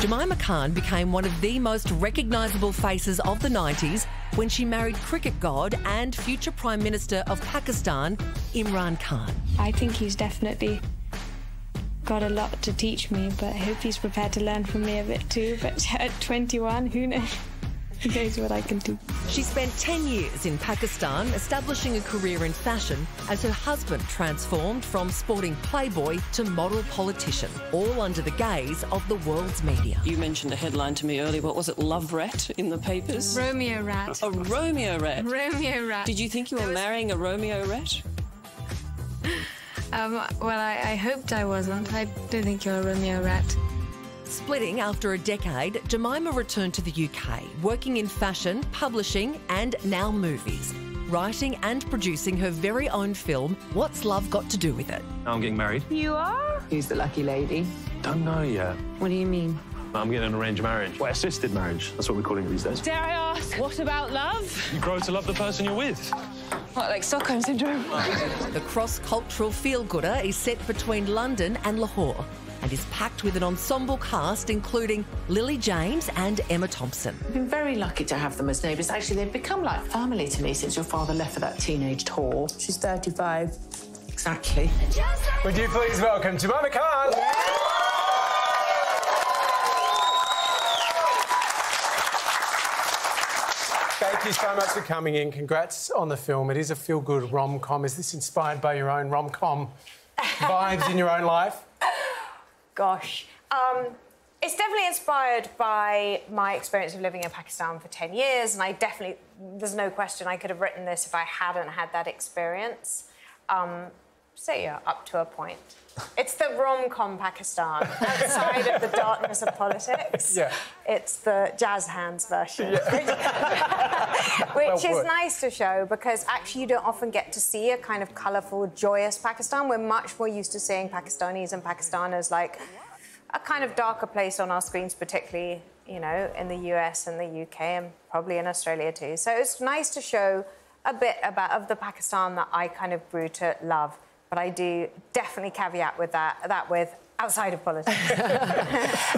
Jemima Khan became one of the most recognisable faces of the 90s when she married cricket god and future Prime Minister of Pakistan, Imran Khan. I think he's definitely got a lot to teach me, but I hope he's prepared to learn from me a bit too. But at 21, who knows? Who knows what I can do? She spent 10 years in Pakistan establishing a career in fashion as her husband transformed from sporting playboy to model politician, all under the gaze of the world's media. You mentioned a headline to me earlier. What was it? Love rat in the papers? Romeo rat. A Romeo rat. Romeo rat. Did you think you were marrying a Romeo rat? Um, well, I, I hoped I wasn't. I don't think you're a Romeo rat. Splitting after a decade, Jemima returned to the UK, working in fashion, publishing, and now movies. Writing and producing her very own film, What's Love Got to Do with It? I'm getting married. You are? Who's the lucky lady? Don't know yet. What do you mean? I'm getting an arranged marriage. Well, assisted marriage. That's what we're calling it these days. Dare I ask, what about love? You grow to love the person you're with. What, like Stockholm Syndrome? The cross cultural feel gooder is set between London and Lahore and is packed with an ensemble cast including Lily James and Emma Thompson. I've been very lucky to have them as neighbours. Actually, they've become like family to me since your father left for that teenage tour. She's 35. Exactly. Would you please welcome Jemima Khan? Thank you so much for coming in. Congrats on the film. It is a feel-good rom-com. Is this inspired by your own rom-com vibes in your own life? Gosh. Um, it's definitely inspired by my experience of living in Pakistan for 10 years, and I definitely, there's no question I could have written this if I hadn't had that experience. Um, so, yeah, up to a point. It's the rom com Pakistan, outside of the darkness of politics. Yeah. It's the jazz hands version, which is nice to show because actually you don't often get to see a kind of colourful, joyous Pakistan. We're much more used to seeing Pakistanis and Pakistanas like a kind of darker place on our screens, particularly, you know, in the US and the UK and probably in Australia too. So it's nice to show a bit about of the Pakistan that I kind of grew to love. But I do definitely caveat with that that with outside of politics.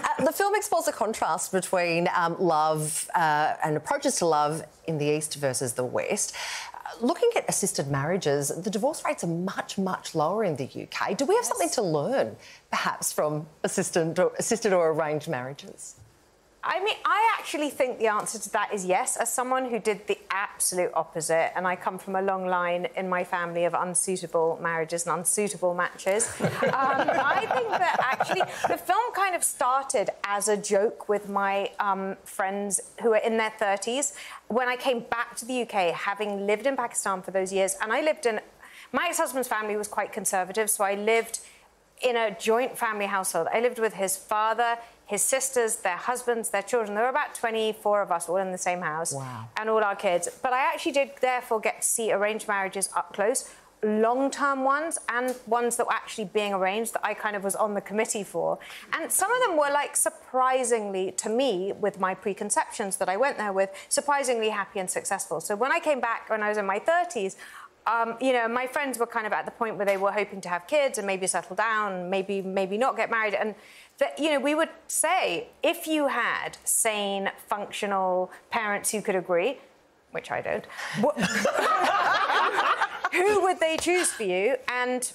Uh, the film explores a contrast between um, love uh, and approaches to love in the East versus the West. Uh, looking at assisted marriages, the divorce rates are much, much lower in the UK. Do we have something to learn, perhaps, from assisted or, assisted or arranged marriages? I mean, I actually think the answer to that is yes. As someone who did the absolute opposite, and I come from a long line in my family of unsuitable marriages and unsuitable matches, um, I think that actually the film kind of started as a joke with my um, friends who are in their 30s. When I came back to the UK, having lived in Pakistan for those years, and I lived in my ex husband's family was quite conservative, so I lived in a joint family household. I lived with his father, his sisters, their husbands, their children. There were about 24 of us all in the same house. Wow. And all our kids. But I actually did therefore get to see arranged marriages up close. Long term ones and ones that were actually being arranged that I kind of was on the committee for. And some of them were like surprisingly, to me, with my preconceptions that I went there with, surprisingly happy and successful. So when I came back when I was in my 30s, um, you know, my friends were kind of at the point where they were hoping to have kids and maybe settle down, maybe maybe not get married, and that you know we would say if you had sane, functional parents who could agree, which I don't, wh- who would they choose for you and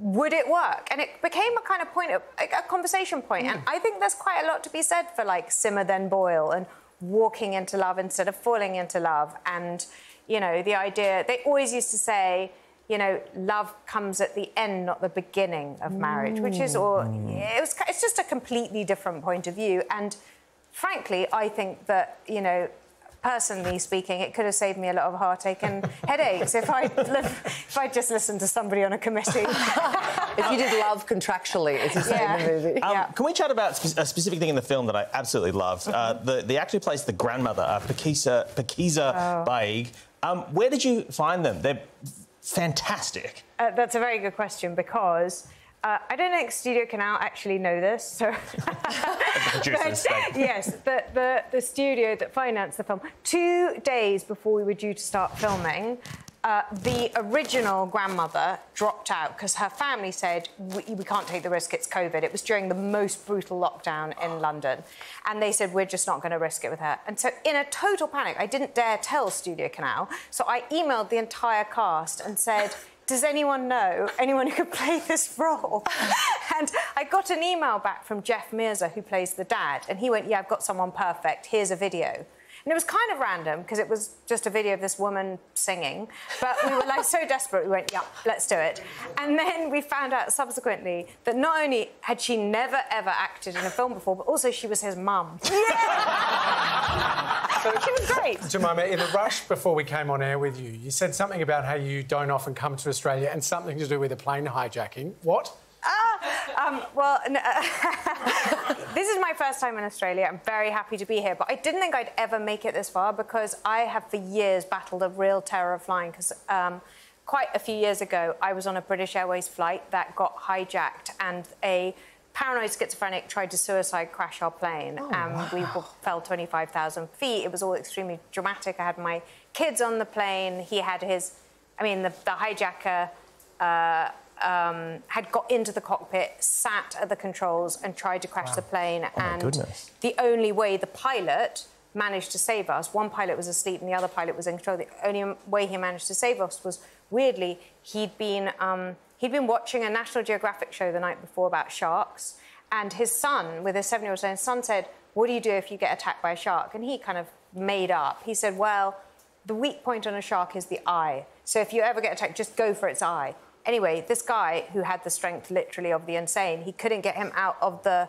would it work? And it became a kind of point, of, a a conversation point. And I think there's quite a lot to be said for like simmer then boil and walking into love instead of falling into love. And, you know, the idea, they always used to say, you know, love comes at the end, not the beginning of marriage, which is all, it was, it's just a completely different point of view. And frankly, I think that, you know, personally speaking, it could have saved me a lot of heartache and headaches if I if I just listened to somebody on a committee. If you did love contractually, as you say in the Yeah. movie. Um, Yeah. Can we chat about spe- a specific thing in the film that I absolutely loved? Uh, the, the actor who plays the grandmother, uh, Pakisa, Pakiza Oh. Baig. Um, where did you find them? They're fantastic. Uh, that's a very good question because. Uh, I don't think Studio Canal actually know this, so But, yes, the, the the studio that financed the film. Two days before we were due to start filming, uh, the original grandmother dropped out because her family said, we, we can't take the risk, it's COVID. It was during the most brutal lockdown in London. And they said, we're just not going to risk it with her. And so, in a total panic, I didn't dare tell Studio Canal. So I emailed the entire cast and said, does anyone know anyone who could play this role? and I got an email back from Jeff Mirza, who plays the dad, and he went, Yeah, I've got someone perfect. Here's a video. And it was kind of random because it was just a video of this woman singing. But we were like so desperate, we went, yeah, let's do it. And then we found out subsequently that not only had she never ever acted in a film before, but also she was his mum. Yeah! she was great. Jemima, in the rush before we came on air with you, you said something about how you don't often come to Australia and something to do with a plane hijacking. What? Ah, um, well, uh, this is my first time in Australia. I'm very happy to be here, but I didn't think I'd ever make it this far because I have for years battled a real terror of flying. Because um, quite a few years ago, I was on a British Airways flight that got hijacked, and a paranoid schizophrenic tried to suicide crash our plane, oh, and wow. we fell 25,000 feet. It was all extremely dramatic. I had my kids on the plane. He had his, I mean, the, the hijacker. Uh, um, had got into the cockpit, sat at the controls, and tried to crash wow. the plane. Oh and goodness. the only way the pilot managed to save us, one pilot was asleep and the other pilot was in control. The only way he managed to save us was weirdly he'd been um, he'd been watching a National Geographic show the night before about sharks, and his son, with his seven-year-old son, said, "What do you do if you get attacked by a shark?" And he kind of made up. He said, "Well." The weak point on a shark is the eye. So if you ever get attacked, just go for its eye. Anyway, this guy who had the strength literally of the insane, he couldn't get him out of the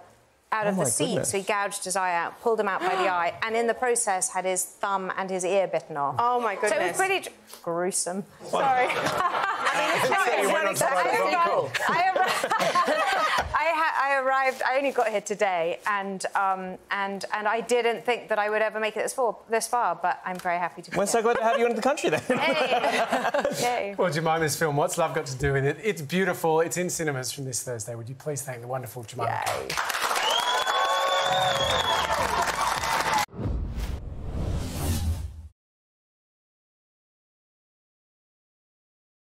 out oh of the seat, goodness. so he gouged his eye out, pulled him out by the eye, and in the process had his thumb and his ear bitten off. Oh my goodness! So it was pretty gruesome. Sorry. I mean, it's not, it's not exactly. I, arrived, I, arrived. I only got here today, and um, and and I didn't think that I would ever make it this far. This far, but I'm very happy to. Be We're here. so glad to have you in the country then. Hey. Yay. Well, Jemima's film, What's Love Got to Do with It? It's beautiful. It's in cinemas from this Thursday. Would you please thank the wonderful Jemima? Yay.